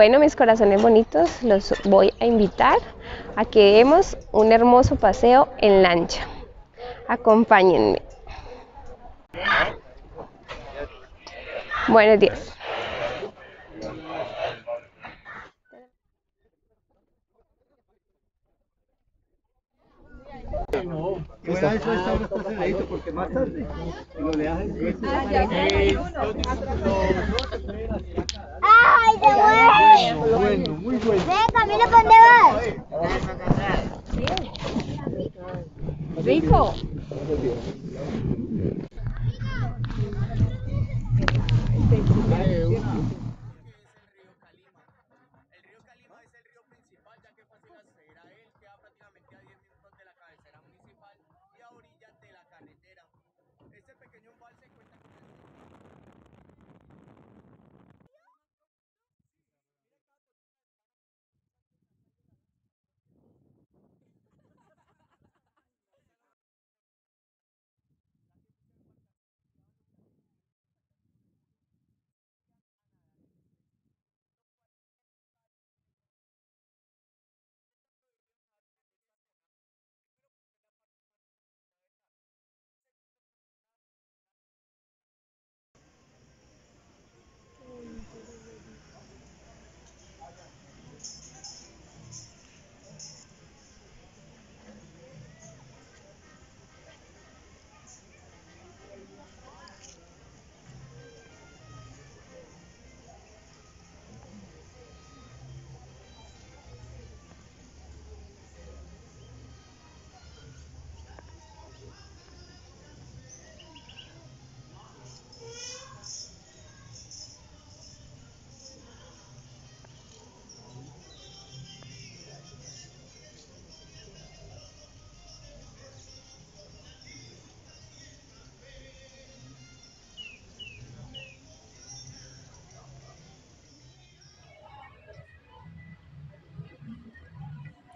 Bueno, mis corazones bonitos, los voy a invitar a que demos un hermoso paseo en lancha. Acompáñenme. Buenos días. ¡Ay, qué bueno! bueno, muy bueno. Para dónde vas. Rico.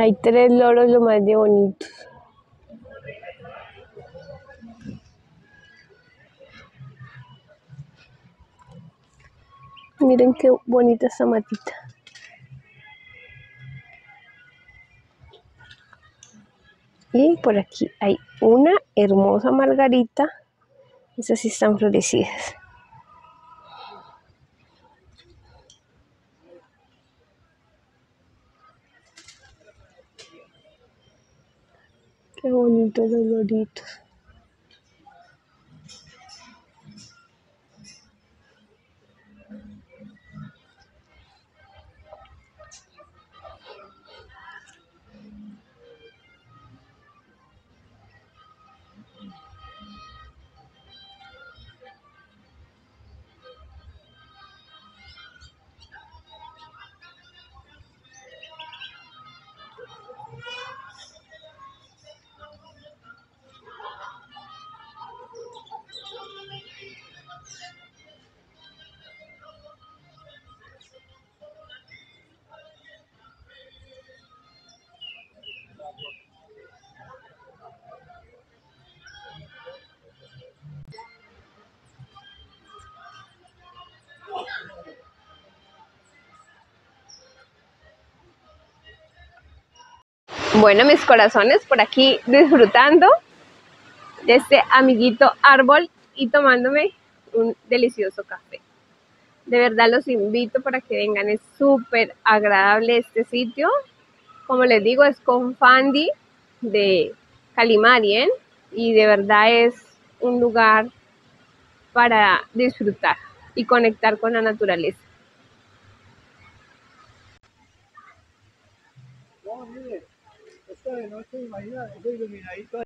Hay tres loros lo más de bonitos. Miren qué bonita esta matita. Y por aquí hay una hermosa margarita. Esas sí están florecidas. Qué bonitos Bueno, mis corazones, por aquí disfrutando de este amiguito árbol y tomándome un delicioso café. De verdad los invito para que vengan, es súper agradable este sitio. Como les digo, es con Fandi de Calimarien y de verdad es un lugar para disfrutar y conectar con la naturaleza. No, mire, de noche, imagina, eso iluminadito ahí.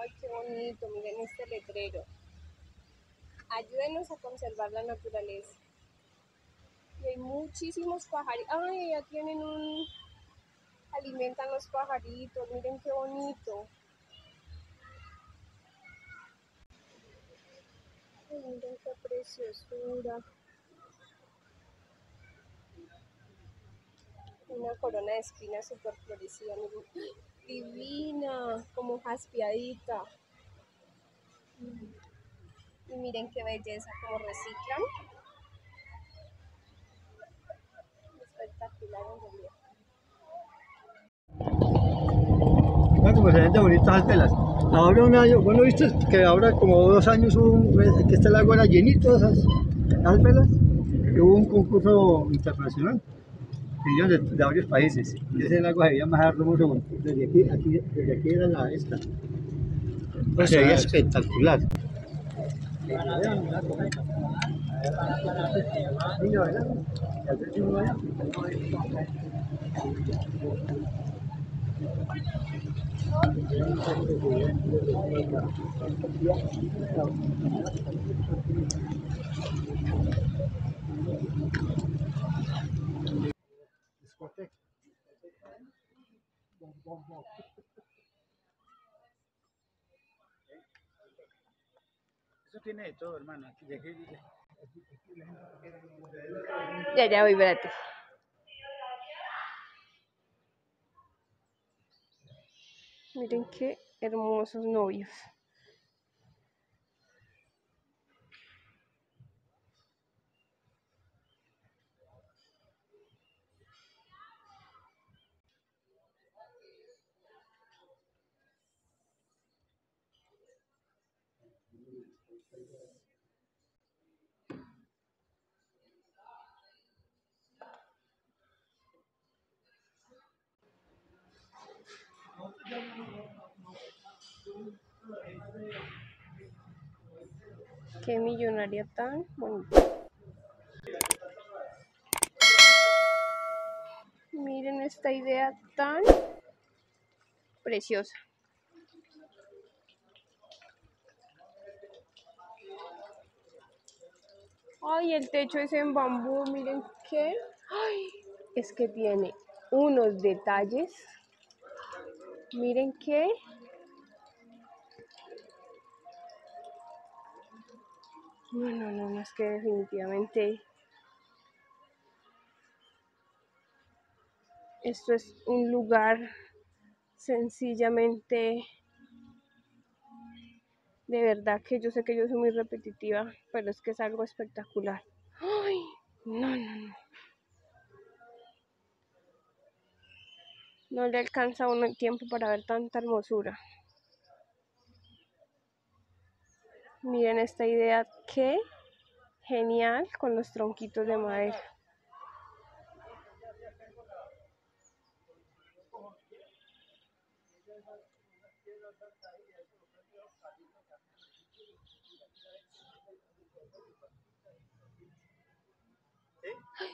Ay, qué bonito, miren este letrero. Ayúdenos a conservar la naturaleza. Y hay muchísimos pajaritos. Ay, ya tienen un... Alimentan los pajaritos, miren qué bonito. miren qué preciosura. Una corona de espinas súper florecida, miren. Divina, como jaspiadita. Y miren qué belleza, como reciclan. Espectacular en realidad. Ah, como se ven de bonitas las telas. Ahora un año, bueno, viste que ahora como dos años hubo un, que este lago era llenito de esas, esas velas, y hubo un concurso internacional de, de varios países. Y ese lago se veía más hermoso. Desde aquí, aquí, desde aquí era la esta. Pues se veía espectacular. Niño, ¿verdad? Y al ver si uno allá, discoteca. Eso tiene de todo, hermano. Aquí, Ya, ya voy, espérate. Miren qué hermosos novios. Qué millonaria tan bonita. Miren esta idea tan preciosa. Ay, el techo es en bambú, miren qué. Ay, es que tiene unos detalles. Miren qué. No, no, no, no, es que definitivamente esto es un lugar sencillamente de verdad que yo sé que yo soy muy repetitiva, pero es que es algo espectacular. Ay, no, no, no. No le alcanza a uno el tiempo para ver tanta hermosura. Miren esta idea, qué genial con los tronquitos de madera. Divino, divino, espectaculares. Entonces por acá, arriba y luego de, el glamping en la parte de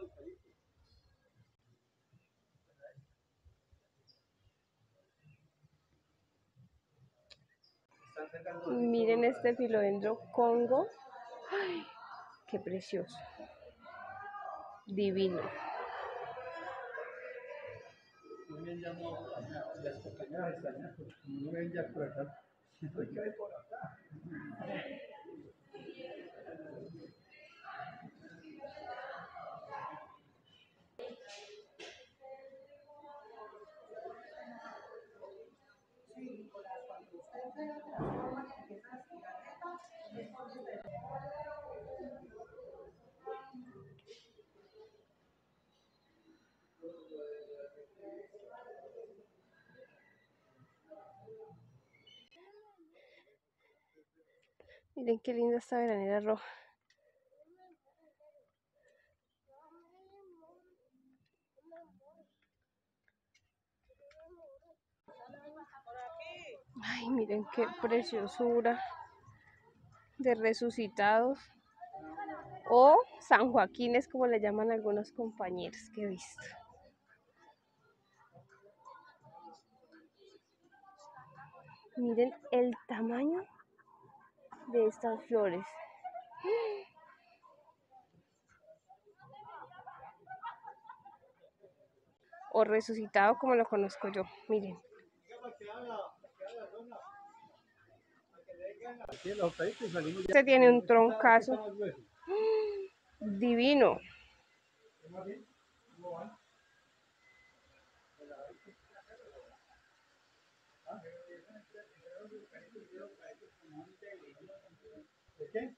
eucalipto. Están sacando Miren este filodendro Congo. Ay, qué precioso. Divino. Las compañeras extrañas, porque como no ven ya por acá, hay que ver por acá. Miren qué linda esta veranera roja. Ay, miren qué preciosura de resucitados. O San Joaquín es como le llaman algunos compañeros que he visto. Miren el tamaño de estas flores. o resucitado como lo conozco yo. Miren, este tiene un troncazo divino. ¿De qué?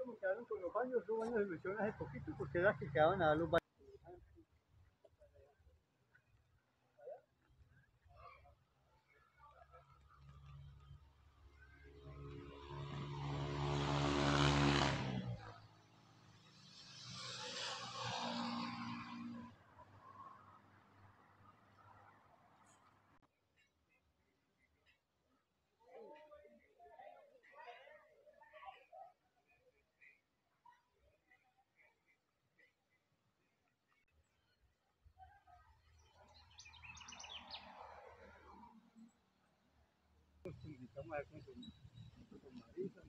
Como quedaron con los baños, los baños se hicieron hace poquito porque era que quedaban a dar los baños. Invitamos a ver con su, con Marisa.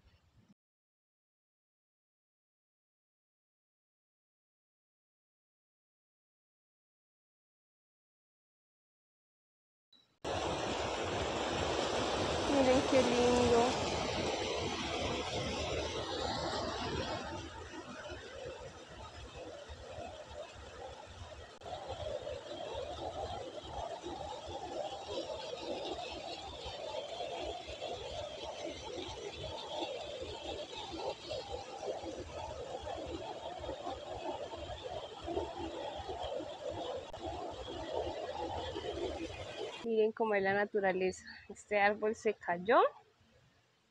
Miren qué lindo. Miren cómo es la naturaleza. Este árbol se cayó,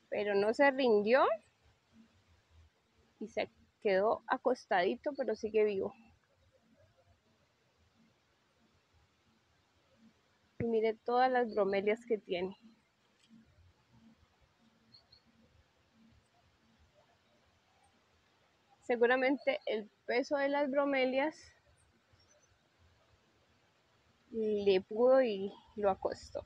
pero no se rindió y se quedó acostadito, pero sigue vivo. Y mire todas las bromelias que tiene. Seguramente el peso de las bromelias le pudo y lo acostó.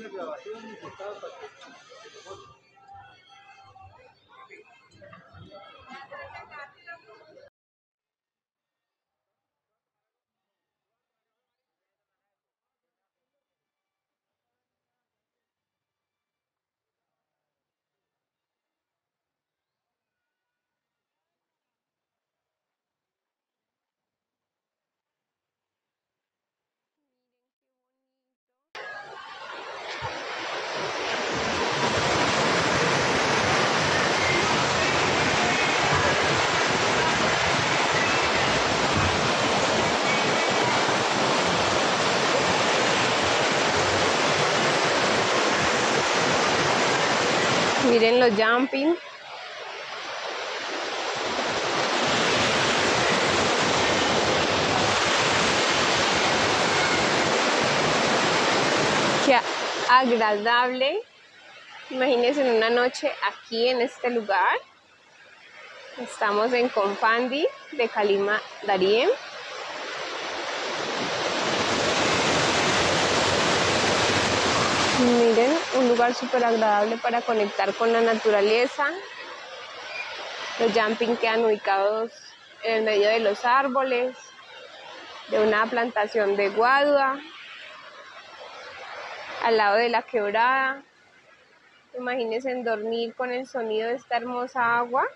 una grabación y estaba para que... Miren los jumping. Qué agradable. Imagínense en una noche aquí en este lugar. Estamos en Compandi de Calima Darien. Miren, un lugar súper agradable para conectar con la naturaleza. Los jumping quedan ubicados en el medio de los árboles, de una plantación de guadua, al lado de la quebrada. Imagínense en dormir con el sonido de esta hermosa agua.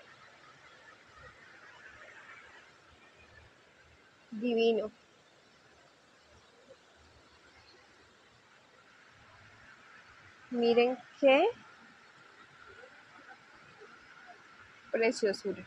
Divino. Miren qué preciosura.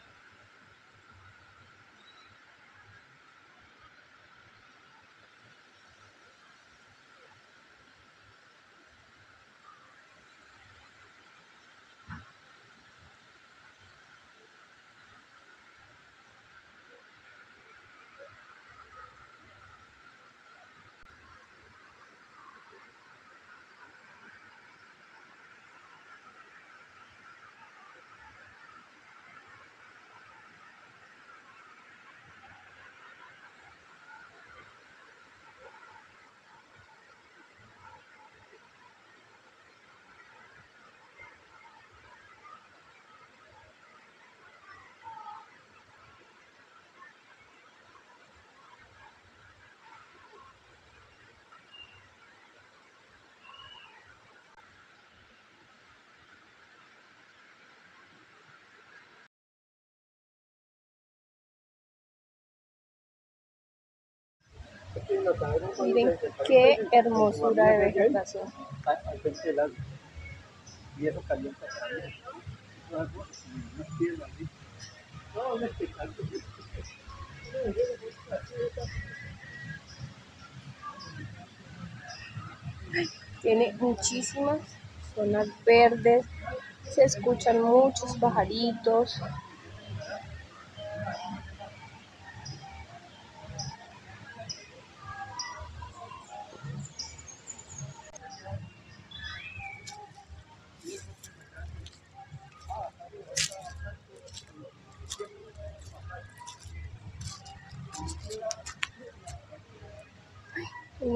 Miren qué hermosura de vegetación. Tiene muchísimas zonas verdes, se escuchan muchos pajaritos.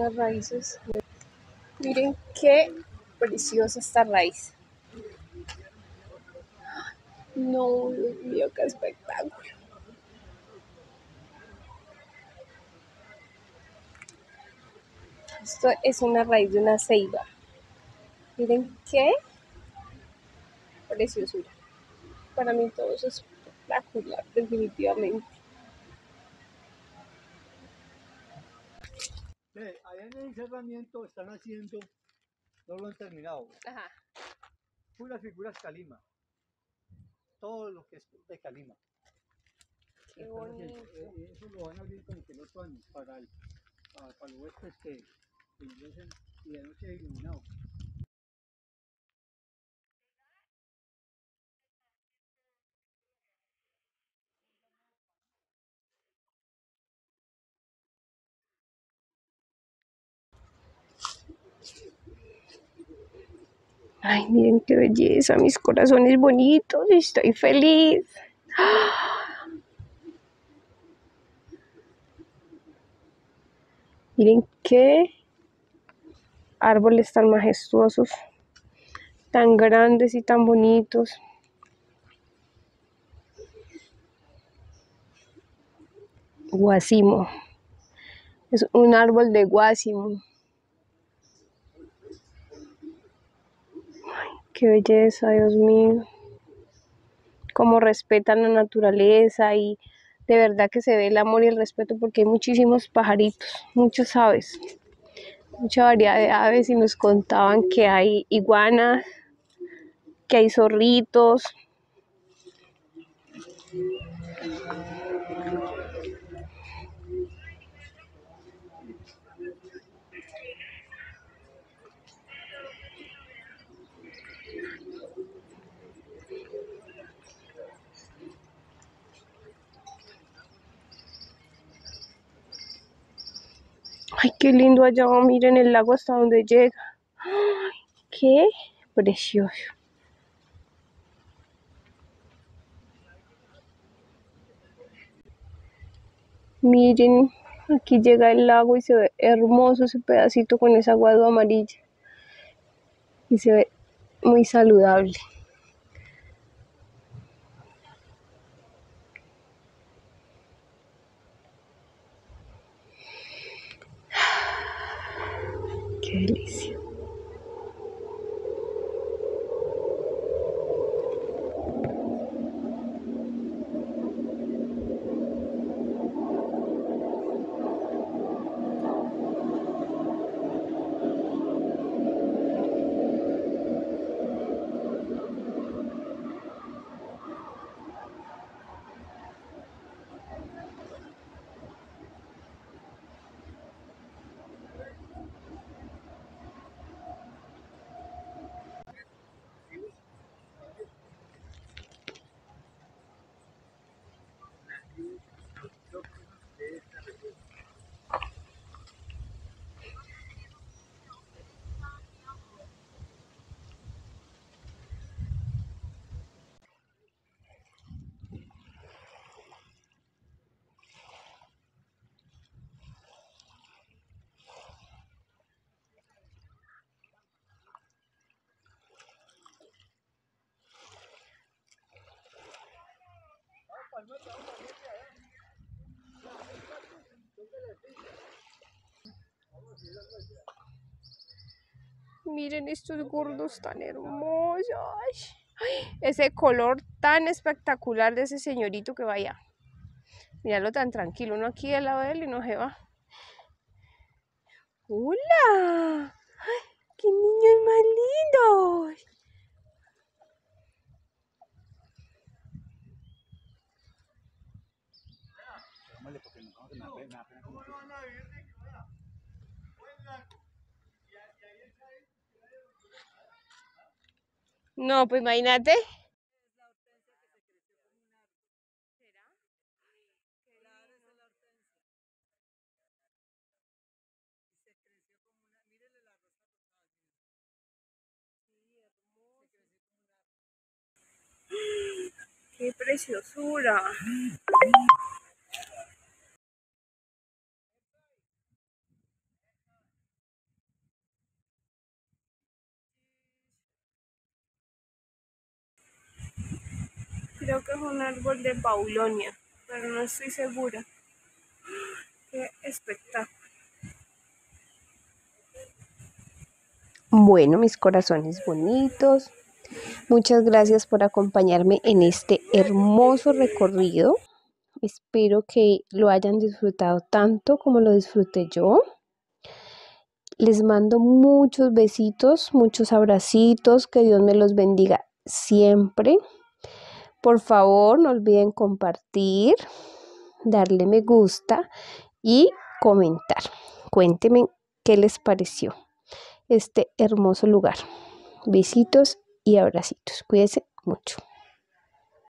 Unas raíces. Miren qué preciosa esta raíz. No, Dios mío, qué espectáculo. Esto es una raíz de una ceiba. Miren qué preciosura. Para mí todo es espectacular, definitivamente. Ve, allá en el encerramiento están haciendo, no lo han terminado, Ajá. puras figuras Calima. Todo lo que es de Calima. Qué Están haciendo, bonito. eh, eh, Eso lo van a abrir como que el otro año para, el, para, para los huéspedes que, que ingresen y de noche iluminado. Ay, miren qué belleza, mis corazones bonitos, estoy feliz. Miren qué árboles tan majestuosos, tan grandes y tan bonitos. Guasimo. Es un árbol de guasimo. Ay, qué belleza, Dios mío. Cómo respetan la naturaleza y de verdad que se ve el amor y el respeto porque hay muchísimos pajaritos, muchos aves, mucha variedad de aves y nos contaban que hay iguanas, que hay zorritos. Ay, qué lindo allá, miren el lago hasta donde llega. Ay, qué precioso. Miren, aquí llega el lago y se ve hermoso ese pedacito con esa aguado amarilla. Y se ve muy saludable. Miren estos gordos tan hermosos. Ese color tan espectacular de ese señorito que vaya. Míralo tan tranquilo, uno aquí al lado de él y no se va. ¡Hola! ¡Ay, qué niños más lindos! No, pues imagínate. ¡Qué preciosura! Creo que es un árbol de paulonia, pero no estoy segura. ¡Qué espectáculo! Bueno, mis corazones bonitos, muchas gracias por acompañarme en este hermoso recorrido. Espero que lo hayan disfrutado tanto como lo disfruté yo. Les mando muchos besitos, muchos abracitos, que Dios me los bendiga siempre. Por favor, no olviden compartir, darle me gusta y comentar. Cuéntenme qué les pareció este hermoso lugar. Besitos y abracitos. Cuídense mucho.